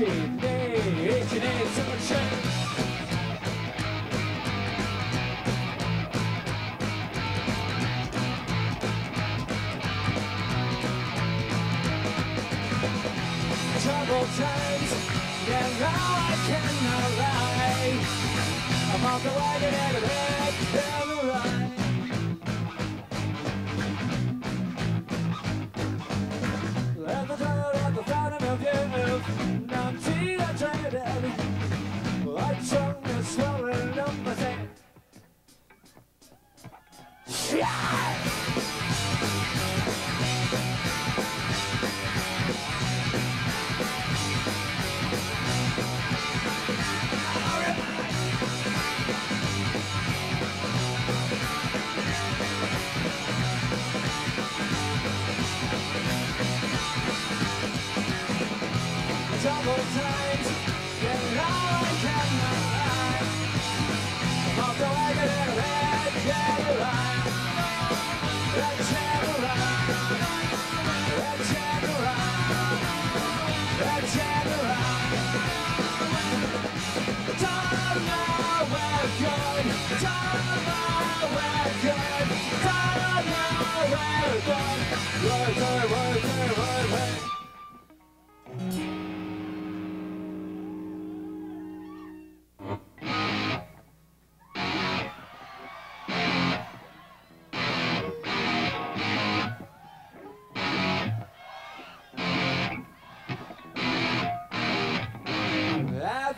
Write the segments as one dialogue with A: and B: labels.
A: some change. Times, and now I cannot lie. I'm off the wagon and I'm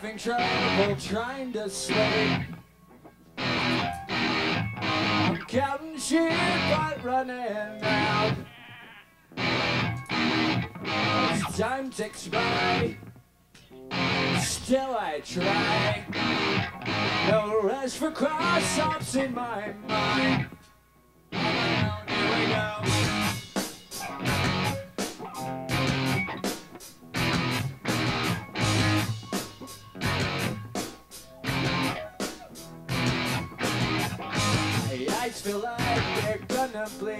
A: Having trouble trying to sleep. I'm counting sheep but running out. As time ticks by, still I try. No rest for cross-tops in my mind. Eyes feel like they're gonna bleed.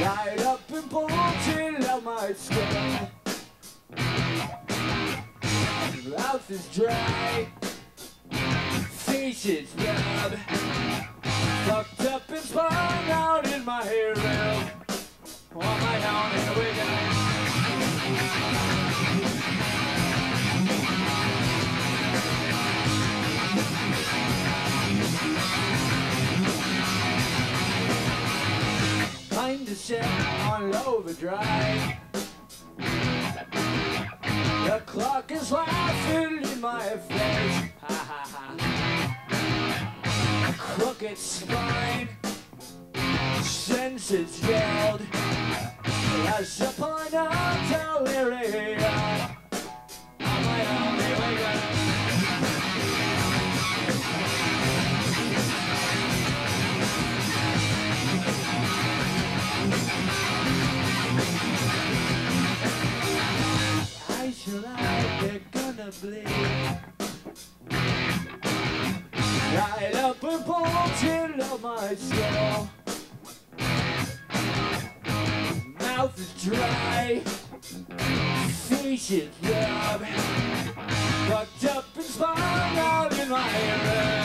A: Light up and pull till out my skin. Mouth is dry, face is red. Fucked up and spun out in my room. On my own, here we overdrive. The clock is laughing in my face. Ha ha ha. Crooked spine, senses yelled. As upon a delirium. My soul. Mouth is dry. Fucked up and spun out in my room.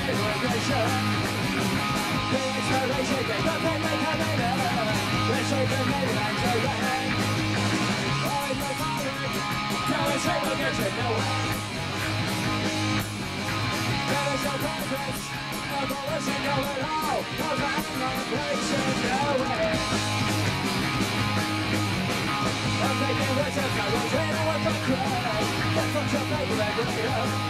A: I'm taking risks, I won't trade, I won't go crazy That's what you're paper, I break it up